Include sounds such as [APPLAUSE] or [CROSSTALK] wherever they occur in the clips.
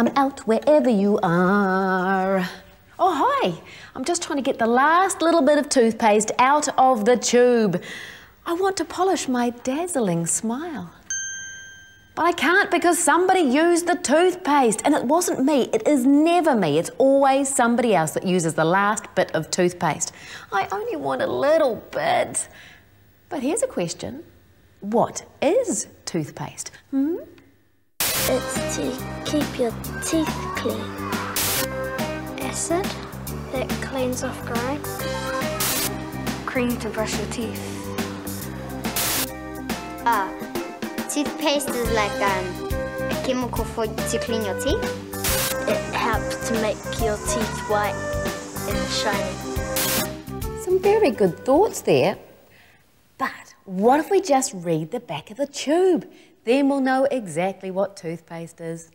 come out wherever you are. Oh, hi. I'm just trying to get the last little bit of toothpaste out of the tube. I want to polish my dazzling smile. But I can't because somebody used the toothpaste and it wasn't me. It is never me. It's always somebody else that uses the last bit of toothpaste. I only want a little bit. But here's a question. What is toothpaste? Hmm? It's to keep your teeth clean. Acid that cleans off grime. Cream to brush your teeth. Ah, toothpaste is like um, a chemical for to clean your teeth. It helps to make your teeth white and shiny. Some very good thoughts there. But what if we just read the back of the tube? Then we'll know exactly what toothpaste is.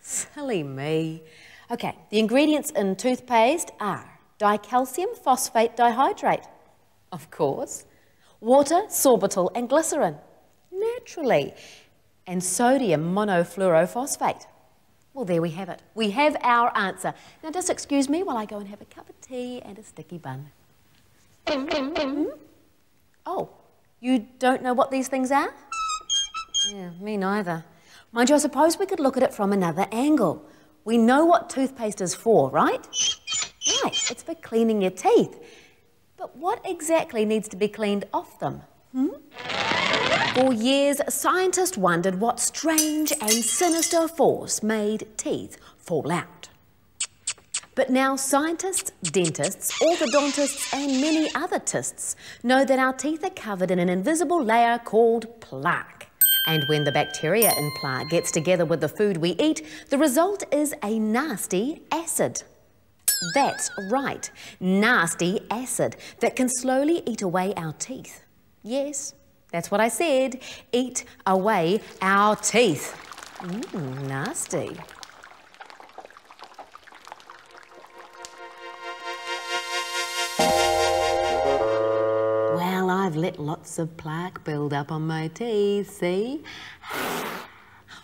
Silly me. Okay, the ingredients in toothpaste are dicalcium phosphate dihydrate, of course, water, sorbitol, and glycerin, naturally, and sodium monofluorophosphate. Well, there we have it. We have our answer. Now, just excuse me while I go and have a cup of tea and a sticky bun. Hmm? Oh, you don't know what these things are? Yeah, me neither. Mind you, I suppose we could look at it from another angle. We know what toothpaste is for, right? Right, it's for cleaning your teeth. But what exactly needs to be cleaned off them? Hmm? For years, scientists wondered what strange and sinister force made teeth fall out. But now scientists, dentists, orthodontists and many other tists know that our teeth are covered in an invisible layer called plaque. And when the bacteria in plaque gets together with the food we eat, the result is a nasty acid. That's right, nasty acid that can slowly eat away our teeth. Yes, that's what I said, eat away our teeth. Mmm, nasty. I've let lots of plaque build up on my teeth, see? [SIGHS]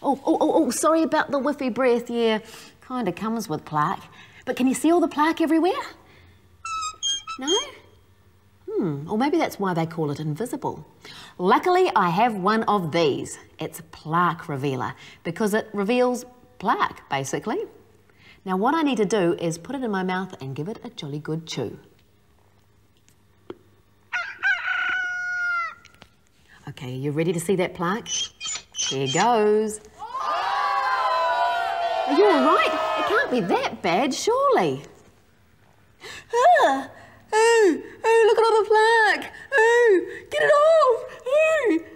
Oh, oh, oh, oh, sorry about the whiffy breath, yeah. Kind of comes with plaque. But can you see all the plaque everywhere? No? Hmm, or maybe that's why they call it invisible. Luckily, I have one of these. It's a plaque revealer because it reveals plaque, basically. Now, what I need to do is put it in my mouth and give it a jolly good chew. Okay, you ready to see that plaque? Here goes. Are you all right? It can't be that bad, surely. Ah, oh, oh, look at all the plaque. Oh, get it off. Oh.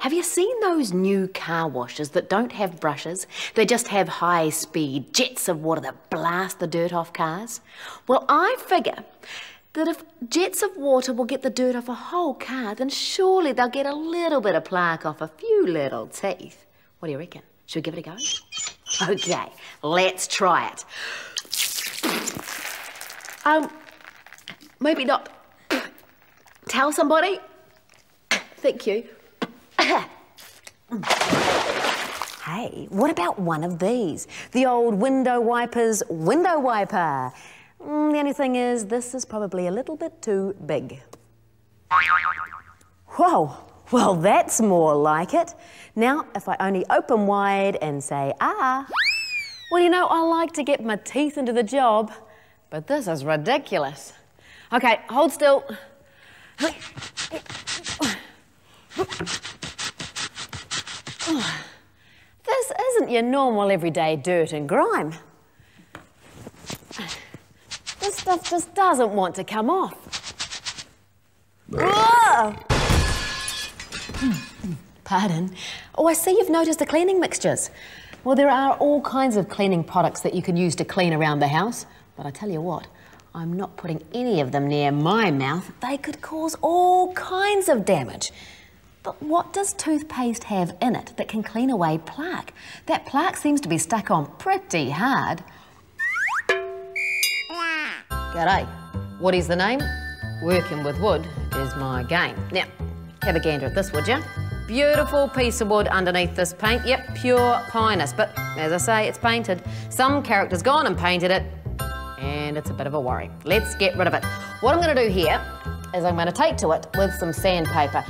Have you seen those new car washes that don't have brushes? They just have high speed jets of water that blast the dirt off cars? Well, I figure that if jets of water will get the dirt off a whole car, then surely they'll get a little bit of plaque off a few little teeth. What do you reckon? Should we give it a go? Okay, let's try it. Um, maybe not tell somebody. Thank you. hey, what about one of these? The old window wipers window wiper. Mm, the only thing is, this is probably a little bit too big. Whoa, well, that's more like it. Now, if I only open wide and say, ah, well, you know, I like to get my teeth into the job, but this is ridiculous. Okay, hold still. This isn't your normal everyday dirt and grime. This stuff just doesn't want to come off. Pardon. Oh, I see you've noticed the cleaning mixtures. Well, there are all kinds of cleaning products that you can use to clean around the house. But I tell you what, I'm not putting any of them near my mouth. They could cause all kinds of damage. But what does toothpaste have in it that can clean away plaque? That plaque seems to be stuck on pretty hard. G'day. What is the name? Working with wood is my game. Now, have a gander at this, would you? Beautiful piece of wood underneath this paint. Yep, pure Pinus. But as I say, it's painted. Some character's gone and painted it, and it's a bit of a worry. Let's get rid of it. What I'm going to do here is I'm going to take to it with some sandpaper.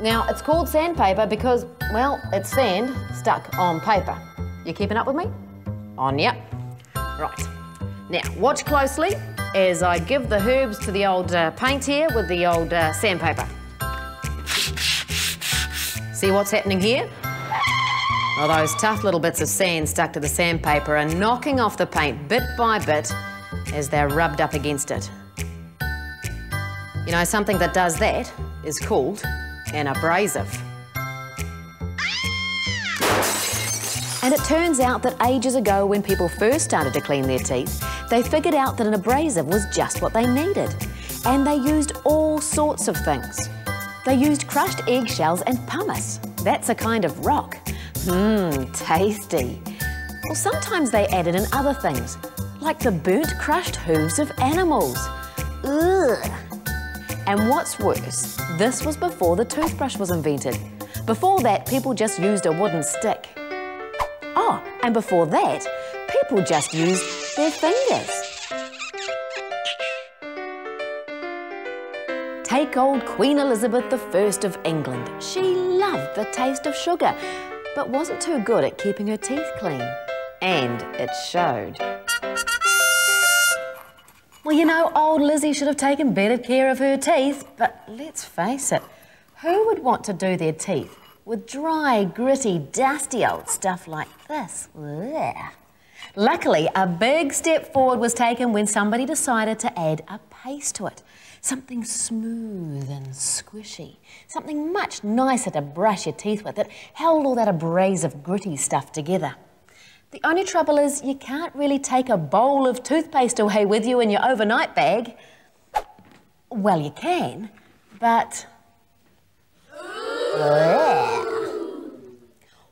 Now, it's called sandpaper because, well, it's sand stuck on paper. You keeping up with me? On, yep. Right. Now, watch closely as I give the herbs to the old uh, paint here with the old uh, sandpaper. See what's happening here? Well, those tough little bits of sand stuck to the sandpaper are knocking off the paint bit by bit as they're rubbed up against it. You know, something that does that is called an abrasive. And it turns out that ages ago, when people first started to clean their teeth, they figured out that an abrasive was just what they needed. And they used all sorts of things. They used crushed eggshells and pumice. That's a kind of rock. Mmm, tasty. Well, sometimes they added in other things, like the burnt crushed hooves of animals. Ugh. And what's worse, this was before the toothbrush was invented. Before that, people just used a wooden stick. Oh, and before that, people just used their fingers. Take old Queen Elizabeth I of England. She loved the taste of sugar, but wasn't too good at keeping her teeth clean. And it showed. Well, you know, old Lizzie should have taken better care of her teeth, but let's face it, who would want to do their teeth with dry, gritty, dusty old stuff like this. Ugh. Luckily, a big step forward was taken when somebody decided to add a paste to it. Something smooth and squishy. Something much nicer to brush your teeth with that held all that abrasive, gritty stuff together. The only trouble is you can't really take a bowl of toothpaste away with you in your overnight bag. Well, you can, but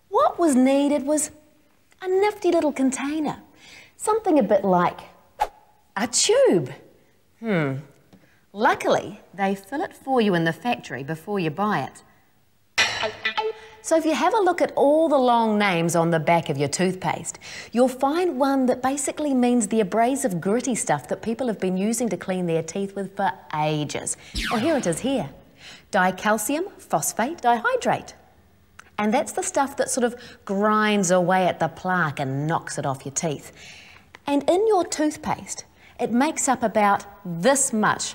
what was needed was a nifty little container, something a bit like a tube. Hmm. Luckily, they fill it for you in the factory before you buy it. So if you have a look at all the long names on the back of your toothpaste, you'll find one that basically means the abrasive gritty stuff that people have been using to clean their teeth with for ages. Well, here it is here dicalcium phosphate dihydrate. And that's the stuff that sort of grinds away at the plaque and knocks it off your teeth. And in your toothpaste, it makes up about this much,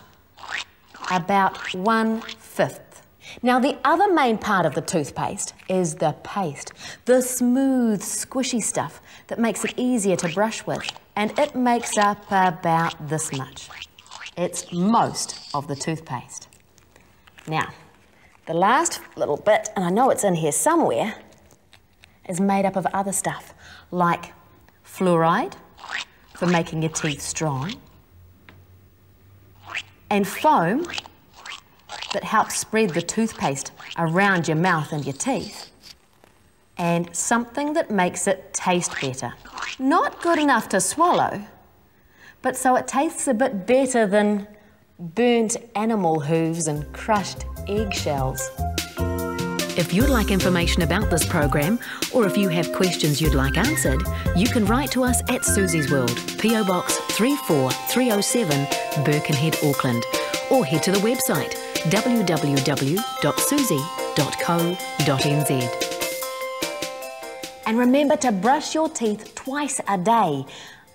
about one fifth. Now, the other main part of the toothpaste is the paste, the smooth, squishy stuff that makes it easier to brush with. And it makes up about this much. It's most of the toothpaste. Now, the last little bit, and I know it's in here somewhere, is made up of other stuff like fluoride for making your teeth strong, and foam that helps spread the toothpaste around your mouth and your teeth, and something that makes it taste better. Not good enough to swallow, but so it tastes a bit better than burnt animal hooves and crushed eggshells. If you'd like information about this program, or if you have questions you'd like answered, you can write to us at Suzy's World, PO Box 34307, Birkenhead, Auckland, or head to the website www.suzy.co.nz. And remember to brush your teeth twice a day.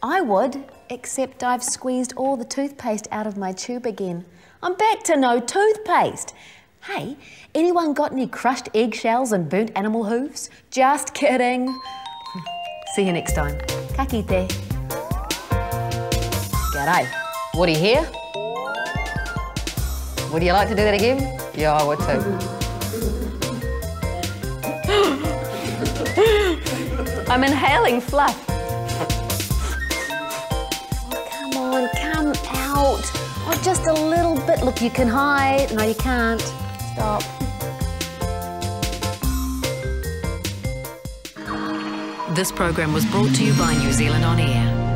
I would, except I've squeezed all the toothpaste out of my tube again. I'm back to no toothpaste. Hey, anyone got any crushed eggshells and burnt animal hooves? Just kidding. [LAUGHS] See you next time. Ka kite. G'day. Woody here. Would you like to do that again? Yeah, I would too. I'm inhaling fluff. You can hide. No, you can't. Stop. This program was brought to you by New Zealand On Air.